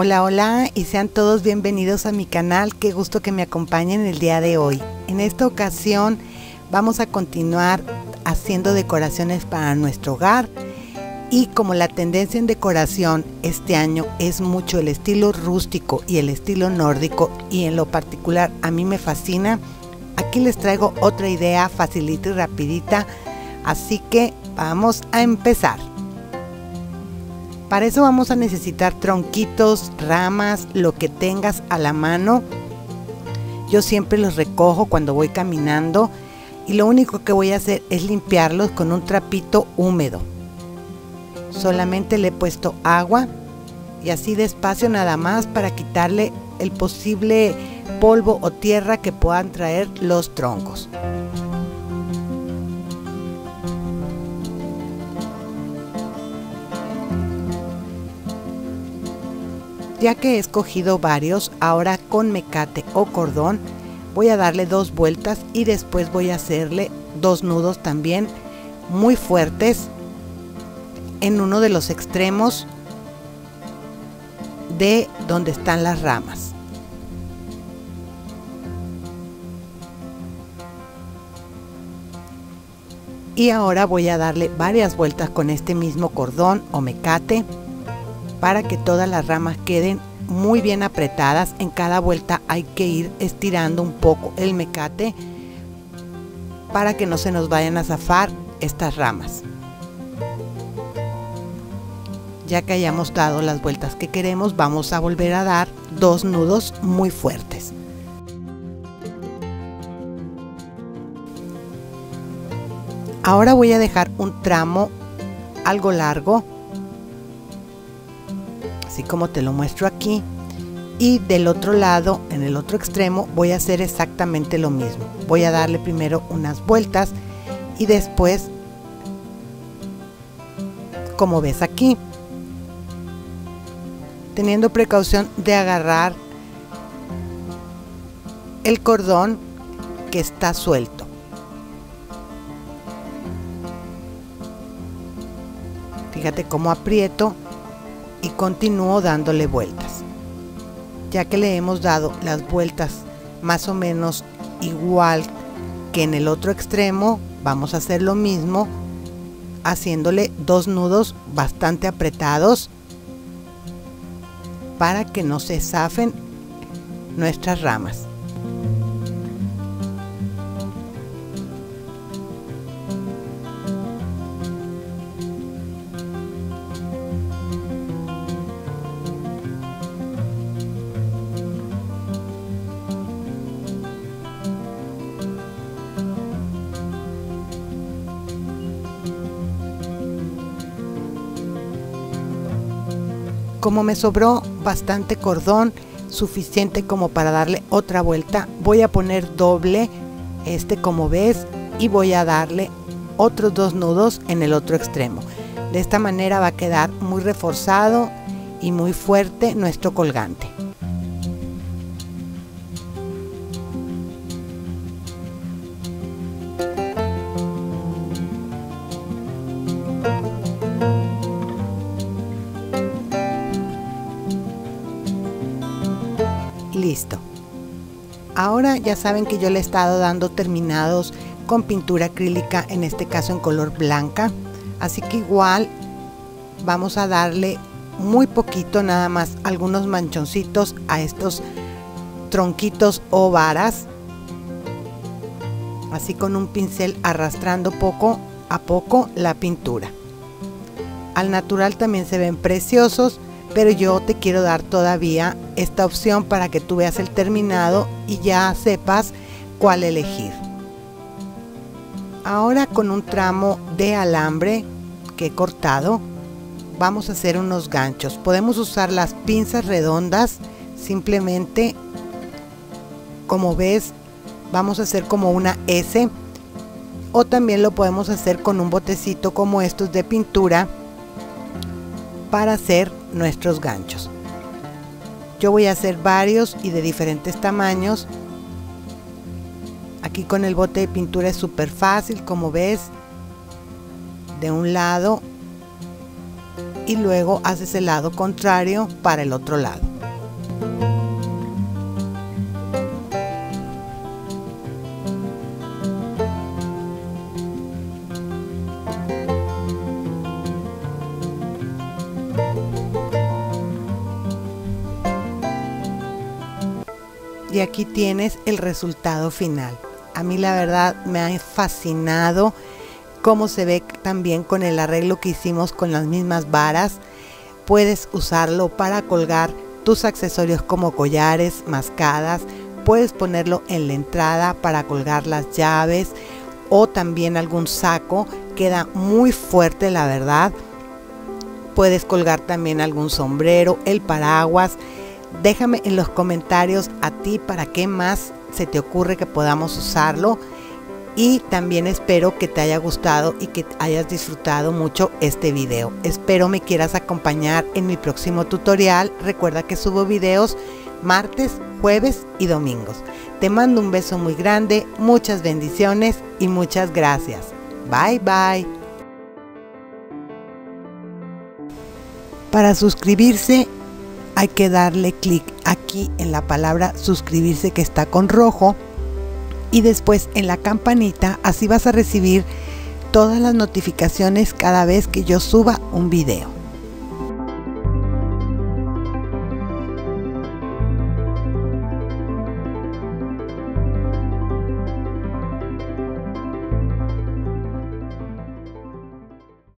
Hola, hola y sean todos bienvenidos a mi canal. Qué gusto que me acompañen el día de hoy. En esta ocasión vamos a continuar haciendo decoraciones para nuestro hogar y como la tendencia en decoración este año es mucho el estilo rústico y el estilo nórdico y en lo particular a mí me fascina, aquí les traigo otra idea facilita y rapidita, así que vamos a empezar. Para eso vamos a necesitar tronquitos, ramas, lo que tengas a la mano. Yo siempre los recojo cuando voy caminando y lo único que voy a hacer es limpiarlos con un trapito húmedo. Solamente le he puesto agua y así despacio nada más para quitarle el posible polvo o tierra que puedan traer los troncos. Ya que he escogido varios, ahora con mecate o cordón voy a darle dos vueltas y después voy a hacerle dos nudos también muy fuertes en uno de los extremos de donde están las ramas. Y ahora voy a darle varias vueltas con este mismo cordón o mecate para que todas las ramas queden muy bien apretadas. En cada vuelta hay que ir estirando un poco el mecate para que no se nos vayan a zafar estas ramas. Ya que hayamos dado las vueltas que queremos, vamos a volver a dar dos nudos muy fuertes. Ahora voy a dejar un tramo algo largo así como te lo muestro aquí. Y del otro lado en el otro extremo voy a hacer exactamente lo mismo. Voy a darle primero unas vueltas y después como ves aquí teniendo precaución de agarrar el cordón que está suelto. Fíjate cómo aprieto y continúo dándole vueltas. Ya que le hemos dado las vueltas más o menos igual que en el otro extremo, vamos a hacer lo mismo haciéndole dos nudos bastante apretados para que no se zafen nuestras ramas. Como me sobró bastante cordón suficiente como para darle otra vuelta voy a poner doble este como ves y voy a darle otros dos nudos en el otro extremo. De esta manera va a quedar muy reforzado y muy fuerte nuestro colgante listo. Ahora ya saben que yo le he estado dando terminados con pintura acrílica, en este caso en color blanca. Así que igual vamos a darle muy poquito nada más algunos manchoncitos a estos tronquitos o varas. Así con un pincel arrastrando poco a poco la pintura. Al natural también se ven preciosos pero yo te quiero dar todavía esta opción para que tú veas el terminado y ya sepas cuál elegir. Ahora con un tramo de alambre que he cortado, vamos a hacer unos ganchos. Podemos usar las pinzas redondas, simplemente como ves vamos a hacer como una S o también lo podemos hacer con un botecito como estos de pintura para hacer nuestros ganchos. Yo voy a hacer varios y de diferentes tamaños. Aquí con el bote de pintura es súper fácil, como ves, de un lado y luego haces el lado contrario para el otro lado. Y aquí tienes el resultado final. A mí la verdad me ha fascinado cómo se ve también con el arreglo que hicimos con las mismas varas. Puedes usarlo para colgar tus accesorios como collares, mascadas, puedes ponerlo en la entrada para colgar las llaves o también algún saco, queda muy fuerte la verdad. Puedes colgar también algún sombrero, el paraguas. Déjame en los comentarios a ti para qué más se te ocurre que podamos usarlo y también espero que te haya gustado y que hayas disfrutado mucho este video. Espero me quieras acompañar en mi próximo tutorial. Recuerda que subo videos martes, jueves y domingos. Te mando un beso muy grande, muchas bendiciones y muchas gracias. Bye bye. Para suscribirse hay que darle clic aquí en la palabra suscribirse que está con rojo y después en la campanita, así vas a recibir todas las notificaciones cada vez que yo suba un video.